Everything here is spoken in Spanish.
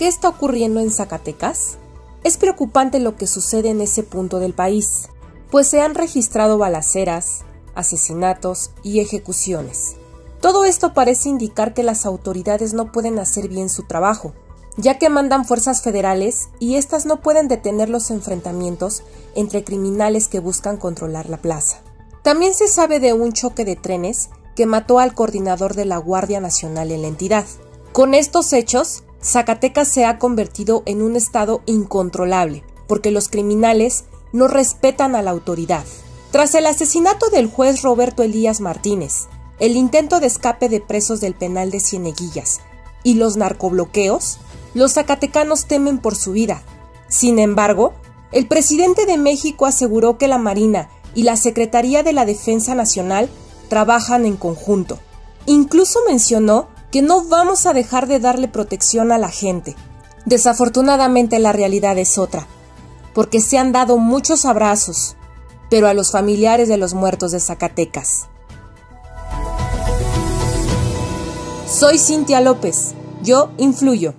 ¿qué está ocurriendo en Zacatecas? Es preocupante lo que sucede en ese punto del país, pues se han registrado balaceras, asesinatos y ejecuciones. Todo esto parece indicar que las autoridades no pueden hacer bien su trabajo, ya que mandan fuerzas federales y éstas no pueden detener los enfrentamientos entre criminales que buscan controlar la plaza. También se sabe de un choque de trenes que mató al coordinador de la Guardia Nacional en la entidad. Con estos hechos, Zacatecas se ha convertido en un estado incontrolable, porque los criminales no respetan a la autoridad. Tras el asesinato del juez Roberto Elías Martínez, el intento de escape de presos del penal de Cieneguillas y los narcobloqueos, los zacatecanos temen por su vida. Sin embargo, el presidente de México aseguró que la Marina y la Secretaría de la Defensa Nacional trabajan en conjunto. Incluso mencionó que no vamos a dejar de darle protección a la gente. Desafortunadamente la realidad es otra, porque se han dado muchos abrazos, pero a los familiares de los muertos de Zacatecas. Soy Cintia López, yo influyo.